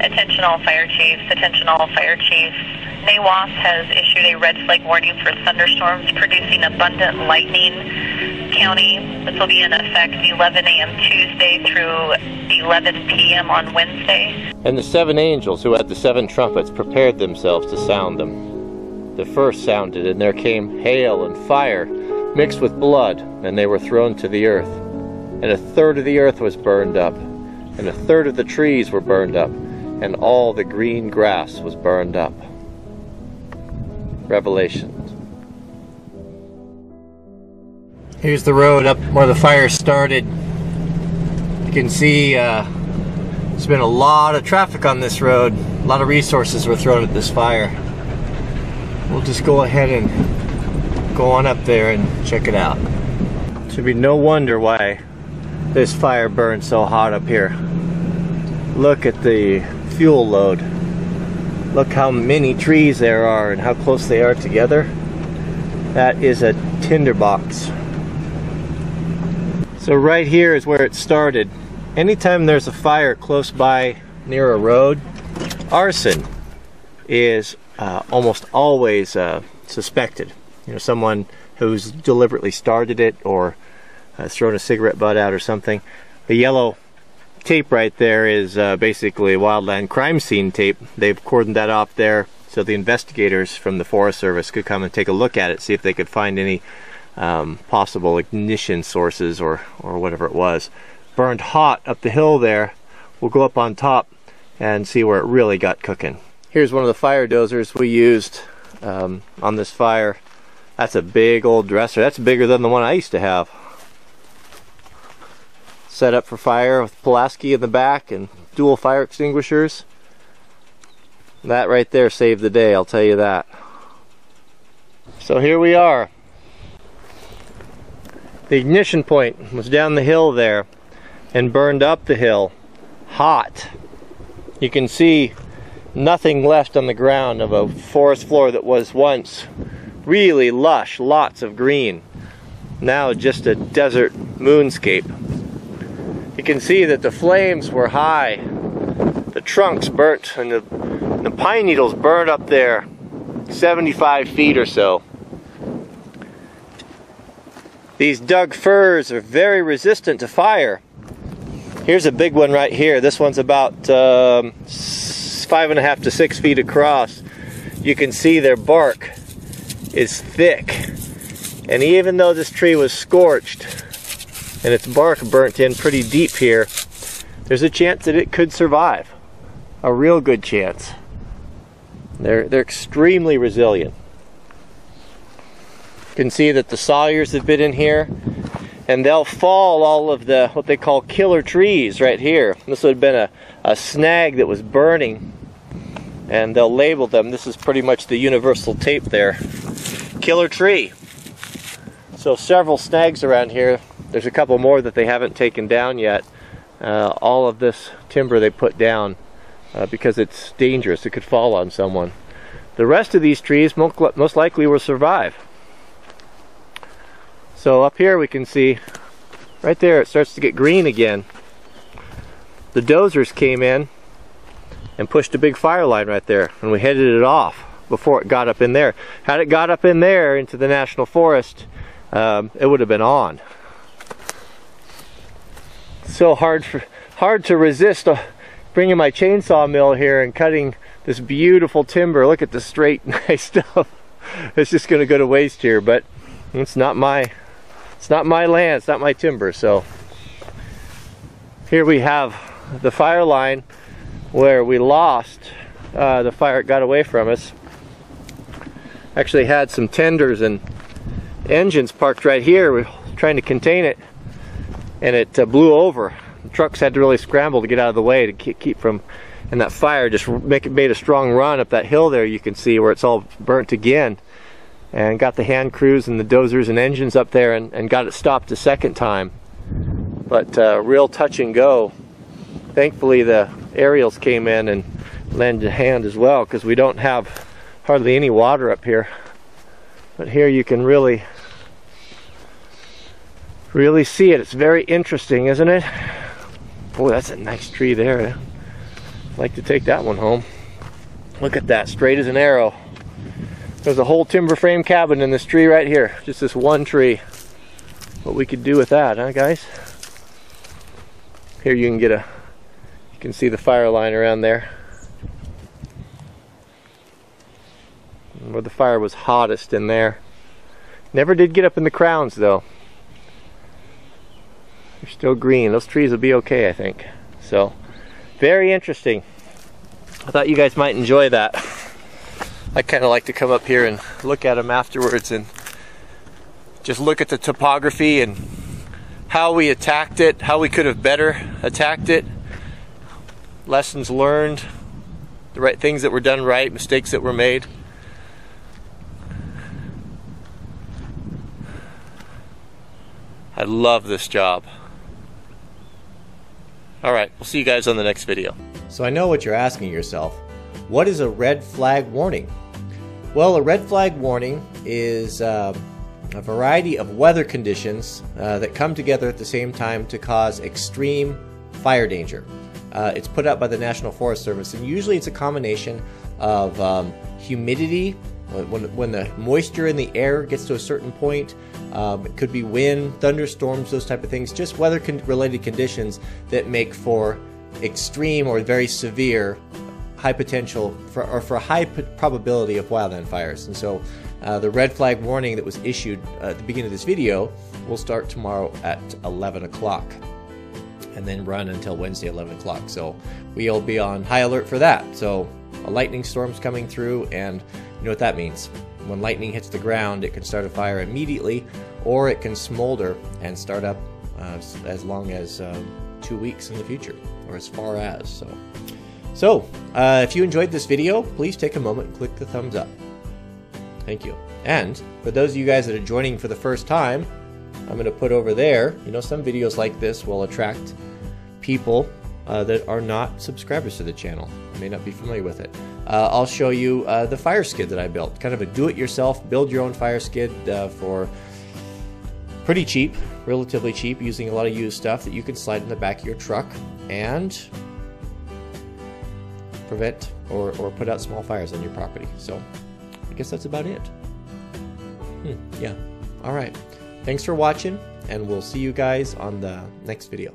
Attention all fire chiefs, attention all fire chiefs. NAWAS has issued a red flag warning for thunderstorms producing abundant lightning. County, this will be in effect 11 a.m. Tuesday through 11 p.m. on Wednesday. And the seven angels who had the seven trumpets prepared themselves to sound them. The first sounded, and there came hail and fire mixed with blood, and they were thrown to the earth. And a third of the earth was burned up, and a third of the trees were burned up, and all the green grass was burned up. Revelation. Here's the road up where the fire started. You can see uh, there's been a lot of traffic on this road. A lot of resources were thrown at this fire. We'll just go ahead and go on up there and check it out. Should be no wonder why this fire burned so hot up here. Look at the fuel load. Look how many trees there are and how close they are together. That is a tinderbox. So right here is where it started. Anytime there's a fire close by near a road, arson is uh, almost always uh, suspected. You know, someone who's deliberately started it or uh, thrown a cigarette butt out or something. The yellow tape right there is uh, basically wildland crime scene tape. They've cordoned that off there so the investigators from the Forest Service could come and take a look at it, see if they could find any um, possible ignition sources or, or whatever it was. Burned hot up the hill there. We'll go up on top and see where it really got cooking. Here's one of the fire dozers we used um, on this fire. That's a big old dresser. That's bigger than the one I used to have set up for fire with Pulaski in the back and dual fire extinguishers. That right there saved the day, I'll tell you that. So here we are. The ignition point was down the hill there and burned up the hill. Hot. You can see nothing left on the ground of a forest floor that was once really lush, lots of green. Now just a desert moonscape. You can see that the flames were high. The trunks burnt and the, the pine needles burned up there 75 feet or so. These Doug firs are very resistant to fire. Here's a big one right here. This one's about um, five and a half to six feet across. You can see their bark is thick. And even though this tree was scorched, and its bark burnt in pretty deep here, there's a chance that it could survive. A real good chance. They're, they're extremely resilient. You can see that the sawyers have been in here and they'll fall all of the what they call killer trees right here. This would have been a, a snag that was burning and they'll label them. This is pretty much the universal tape there. Killer tree. So several snags around here there's a couple more that they haven't taken down yet. Uh, all of this timber they put down uh, because it's dangerous. It could fall on someone. The rest of these trees most likely will survive. So up here we can see right there it starts to get green again. The dozers came in and pushed a big fire line right there and we headed it off before it got up in there. Had it got up in there into the national forest, um, it would have been on so hard for hard to resist uh, bringing my chainsaw mill here and cutting this beautiful timber. Look at the straight, nice stuff. It's just going to go to waste here, but it's not my it's not my land. It's not my timber. So here we have the fire line where we lost uh, the fire. got away from us. Actually had some tenders and engines parked right here. We're trying to contain it and it uh, blew over. The trucks had to really scramble to get out of the way to keep from, and that fire just make made a strong run up that hill there. You can see where it's all burnt again, and got the hand crews and the dozers and engines up there and, and got it stopped a second time. But uh, real touch and go. Thankfully, the aerials came in and lend a hand as well because we don't have hardly any water up here. But here you can really, really see it. It's very interesting, isn't it? Boy, that's a nice tree there. I'd like to take that one home. Look at that, straight as an arrow. There's a whole timber frame cabin in this tree right here. Just this one tree. What we could do with that, huh guys? Here you can get a, can see the fire line around there. Where the fire was hottest in there. Never did get up in the crowns though. They're still green. Those trees will be okay, I think. So, very interesting. I thought you guys might enjoy that. I kind of like to come up here and look at them afterwards and just look at the topography and how we attacked it, how we could have better attacked it, lessons learned, the right things that were done right, mistakes that were made. I love this job. All right, we'll see you guys on the next video. So I know what you're asking yourself. What is a red flag warning? Well, a red flag warning is uh, a variety of weather conditions uh, that come together at the same time to cause extreme fire danger. Uh, it's put out by the National Forest Service, and usually it's a combination of um, humidity, when, when the moisture in the air gets to a certain point, um, it could be wind, thunderstorms, those type of things, just weather con related conditions that make for extreme or very severe high potential for, or for high probability of wildland fires. And so uh, the red flag warning that was issued uh, at the beginning of this video will start tomorrow at 11 o'clock and then run until Wednesday 11 o'clock. So we'll be on high alert for that. So a lightning storm's coming through and you know what that means. When lightning hits the ground, it can start a fire immediately or it can smolder and start up uh, as long as uh, two weeks in the future or as far as. So, so uh, if you enjoyed this video, please take a moment and click the thumbs up. Thank you. And for those of you guys that are joining for the first time, I'm going to put over there, you know, some videos like this will attract people uh, that are not subscribers to the channel. may not be familiar with it. Uh, I'll show you uh, the fire skid that I built. Kind of a do-it-yourself, build your own fire skid uh, for pretty cheap, relatively cheap, using a lot of used stuff that you can slide in the back of your truck and prevent or, or put out small fires on your property. So I guess that's about it. Hmm, yeah. All right. Thanks for watching, and we'll see you guys on the next video.